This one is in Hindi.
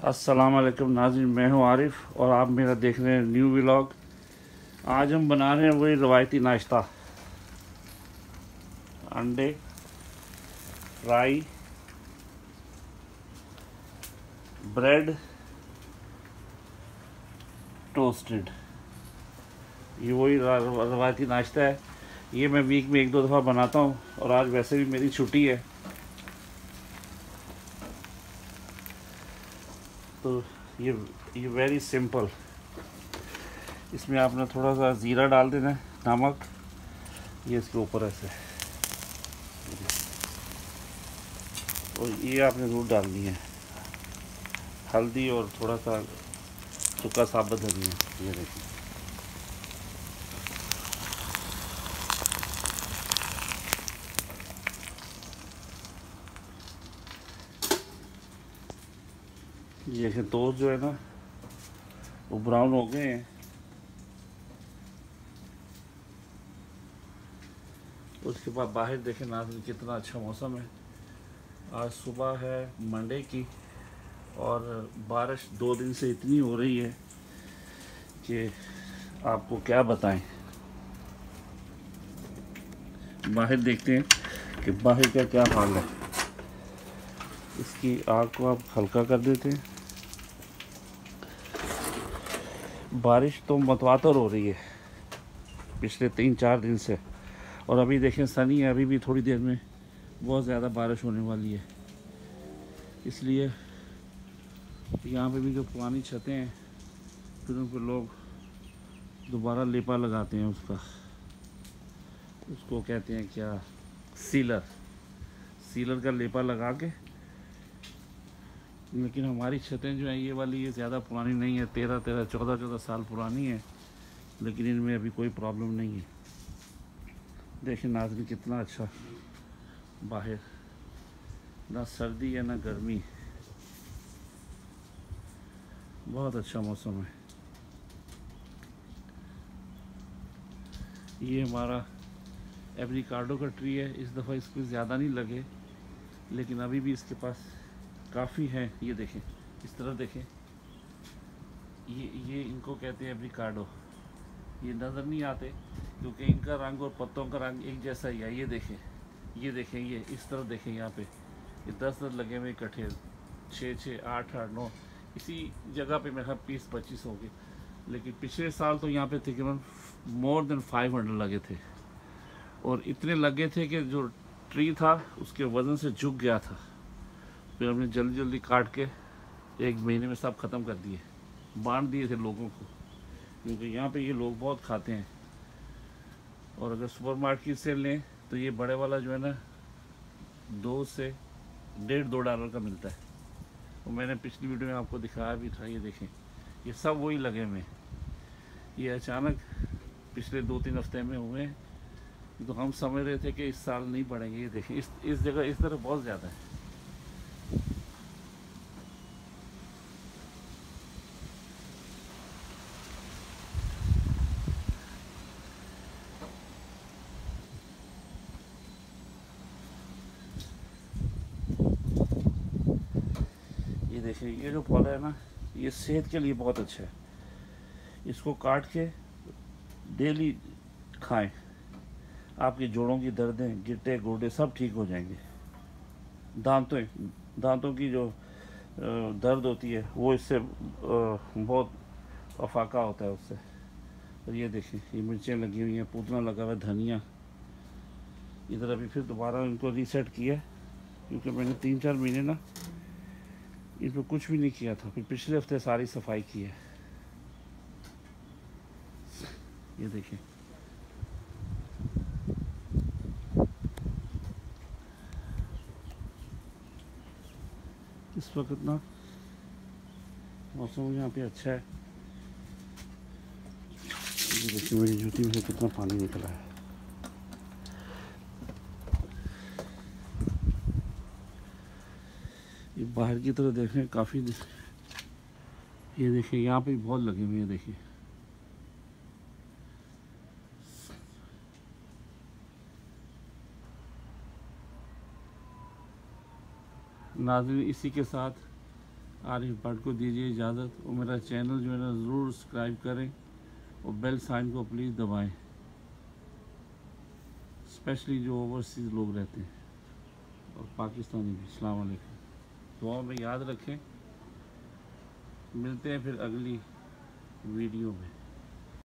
अस्सलाम वालेकुम नाजिन मैं हूँ आरिफ और आप मेरा देख रहे हैं न्यू व्लॉग। आज हम बना रहे हैं वही रवायती नाश्ता। अंडे फ्राई ब्रेड, टोस्टेड। ये वही रवायती नाश्ता है। ये मैं वीक में एक दो दफ़ा बनाता हूँ और आज वैसे भी मेरी छुट्टी है। तो ये ये वेरी सिंपल इसमें आपने थोड़ा सा ज़ीरा डाल देना है, नमक. ये इसके ऊपर ऐसे. और ये आपने रूट डालनी है. हल्दी और थोड़ा सा सूखा साबुत धनिया. ये देखिए. ये देखें तो जो है ना, वो ब्राउन हो गए हैं। उसके बाद बाहर देखें ना कितना अच्छा मौसम है। आज सुबह है मंडे की, और बारिश दो दिन से इतनी हो रही है कि आपको क्या बताएँ। बाहर देखते हैं कि बाहर का क्या हाल है। इसकी आग को आप हल्का कर देते हैं। बारिश तो मतवातर हो रही है पिछले तीन चार दिन से। और अभी देखें, सनी है, अभी भी थोड़ी देर में बहुत ज़्यादा बारिश होने वाली है। इसलिए यहाँ पे भी जो पुरानी छतें हैं, फिर उन पर लोग दोबारा लेपा लगाते हैं उसका। उसको कहते हैं क्या? सीलर। सीलर का लेपा लगा के लेकिन हमारी छतें जो हैं, ये वाली ये ज़्यादा पुरानी नहीं है। तेरह तेरह, चौदह चौदह साल पुरानी है, लेकिन इनमें अभी कोई प्रॉब्लम नहीं है। देखिए नाजरी कितना अच्छा बाहर। ना सर्दी है, ना गर्मी। बहुत अच्छा मौसम है। ये हमारा एवरिकाडो का ट्री है। इस दफ़ा इसको ज़्यादा नहीं लगे, लेकिन अभी भी इसके पास काफ़ी हैं, ये देखें, इस तरह देखें। ये ये इनको कहते हैं एवरिकाडो ये नज़र नहीं आते, क्योंकि इनका रंग और पत्तों का रंग एक जैसा ही है। ये देखें ये देखें, ये इस तरह देखें यहाँ पे। ये दस दस लगे हुए इकट्ठे, छः छः, आठ आठ, नौ। इसी जगह पे मेरे ख्याल बीस, पच्चीस हो गए लेकिन पिछले साल तो यहाँ पे तकरीबन मोर देन फाइव हंड्रेड लगे थे। और इतने लगे थे कि जो ट्री था, उसके वज़न से झुक गया था। फिर हमने जल्दी जल्दी काट के एक महीने में सब ख़त्म कर दिए। बांट दिए थे लोगों को, क्योंकि यहाँ पे ये लोग बहुत खाते हैं। और अगर सुपर मार्केट से लें तो ये बड़े वाला जो है ना, दो से डेढ़ दो डॉलर का मिलता है। और मैंने पिछली वीडियो में आपको दिखाया भी था, ये देखें। ये सब वही लगे हुए ये अचानक पिछले दो तीन हफ़्ते में हुए हैं। तो हम समझ रहे थे कि इस साल नहीं बढ़ेंगे। ये देखें, इस इस जगह, इस तरह बहुत ज़्यादा है। ये देखिए, ये जो पौधा है ना, ये सेहत के लिए बहुत अच्छा है। इसको काट के डेली खाएँ। आपके जोड़ों की दर्दें, गिट्टे, गोडे सब ठीक हो जाएँगे। दांतों दांतों की जो दर्द होती है, वो इससे बहुत अफाका होता है उससे। और ये देखिए, ये मिर्चें लगी हुई हैं, पुदना लगा हुआ है, धनिया। इधर अभी फिर दोबारा इनको रीसेट किया क्योंकि मैंने तीन चार महीने ना इसमें कुछ भी नहीं किया था, फिर पिछले हफ़्ते सारी सफ़ाई की है। ये देखिए इस वक्त ना मौसम यहाँ पे अच्छा है। देखिए, मेरी जूती में से कितना पानी निकला है। ये बाहर की तरफ़ देखें, काफ़ी ये देखिए यहाँ पे बहुत लगे हुए हैं, देखिए। नाजरीन, इसी के साथ आरिफ भट्ट को दीजिए इजाज़त और मेरा चैनल जो है ना, ज़रूर सब्सक्राइब करें और बेल साइन को प्लीज़ दबाएँ। स्पेशली जो ओवरसीज़ लोग रहते हैं और पाकिस्तानी भी अलैक्म दुआ में याद रखें। मिलते हैं फिर अगली वीडियो में।